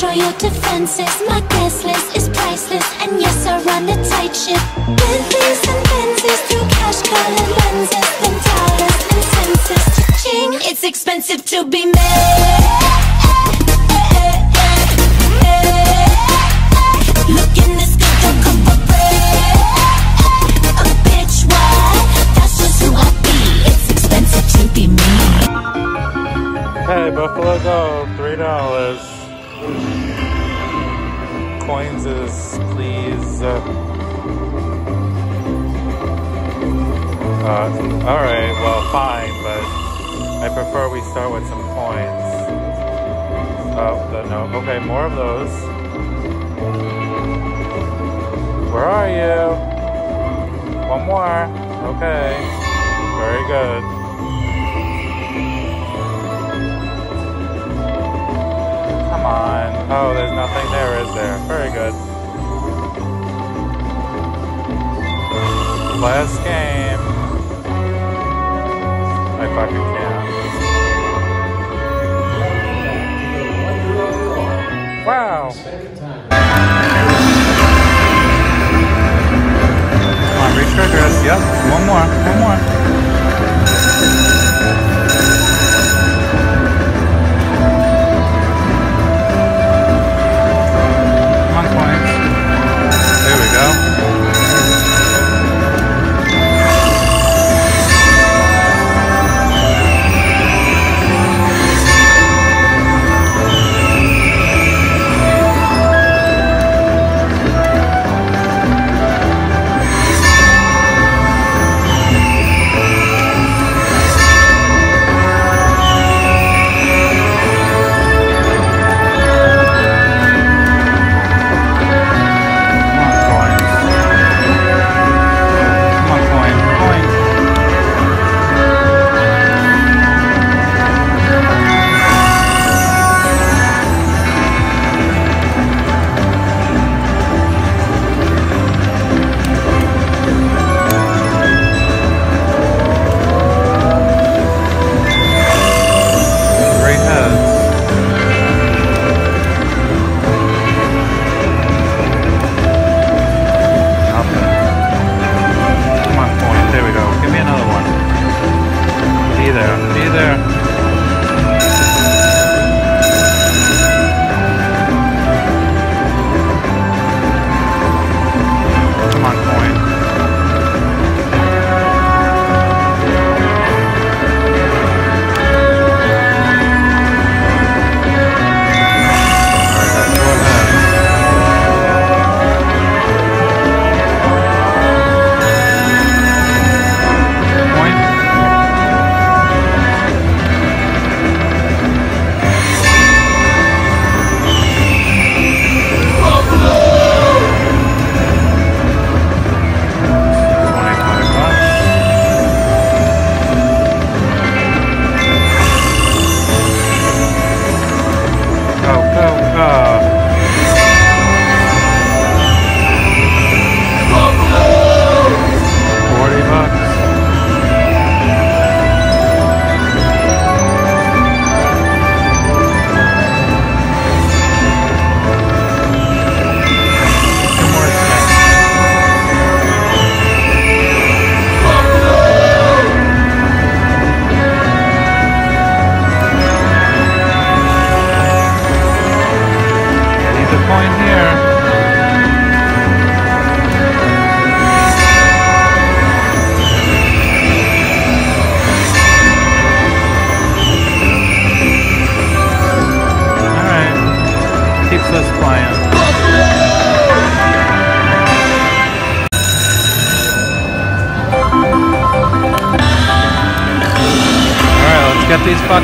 destroy your defenses. My guest list is priceless, and yes, I run a tight ship. Bentleys and Benzes through cash colored lenses, then dollars and senses. Cha-ching, it's expensive to be made. Uh, all right, well, fine, but I prefer we start with some coins. Oh, the- no, okay, more of those. Where are you? One more. Okay, very good. Come on. Oh, there's nothing there, is there? Very good. Last game. I fucking can't. Wow. Come on, reach your address. Yep. One more. One more.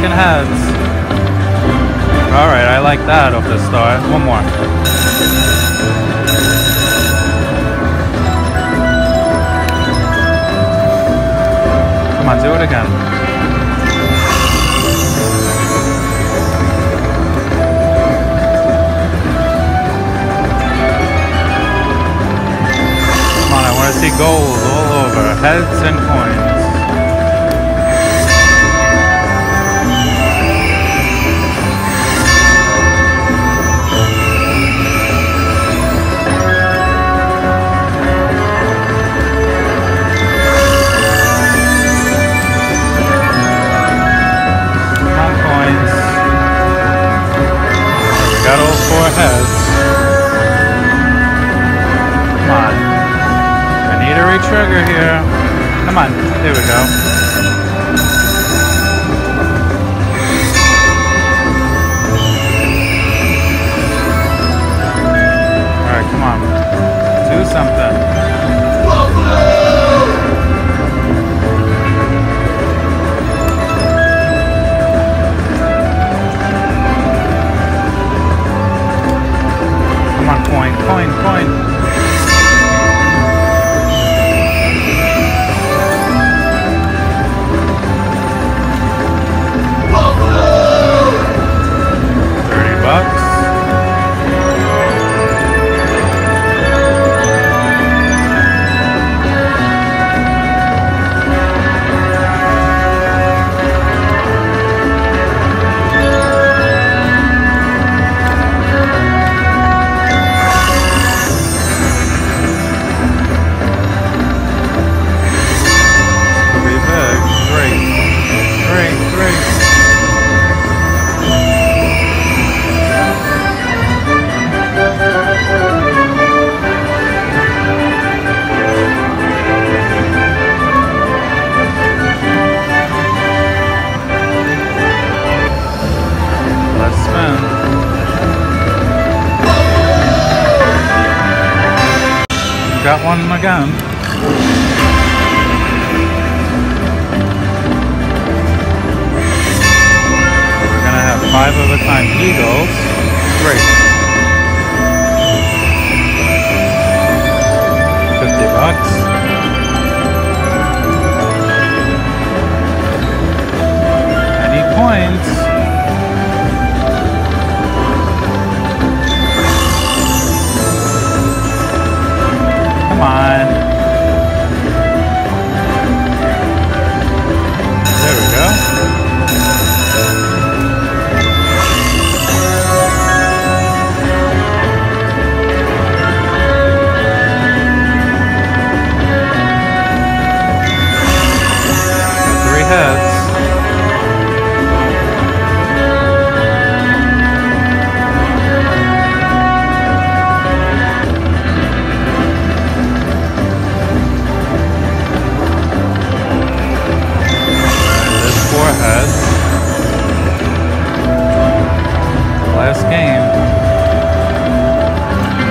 Fucking heads. Alright, I like that off the start. One more. Come on, do it again. Come on, I want to see gold all over. Heads and coins. Coin, coin. Got one again. We're gonna have five of a kind eagles. Great.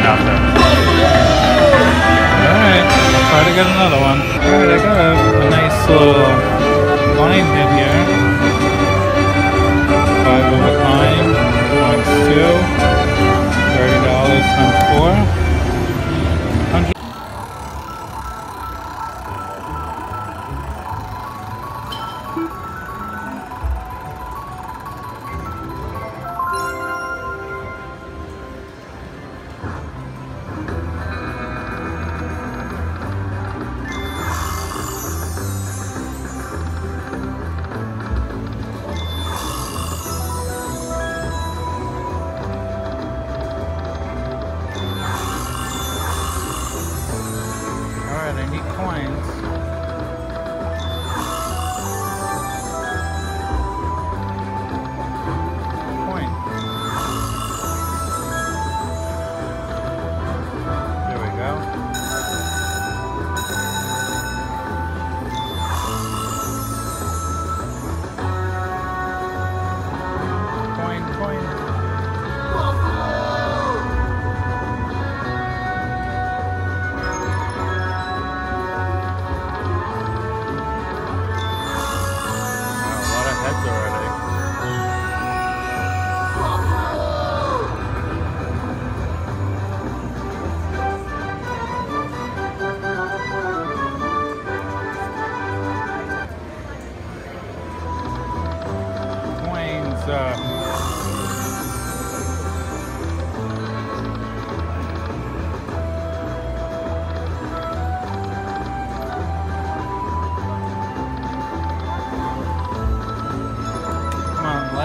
Nothing. Alright, I'll try to get another one. Alright, I got a, a nice little line in here. Five of a kind, points two. Thirty dollars times four.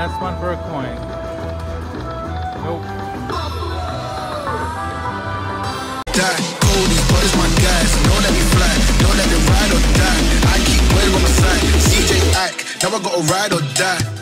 Last one for a coin. Nope. die. Cold but it's my guys. Know that we fly. Know that they ride or die. I keep waiting on my side. CJ Ack. Now I gotta ride or die.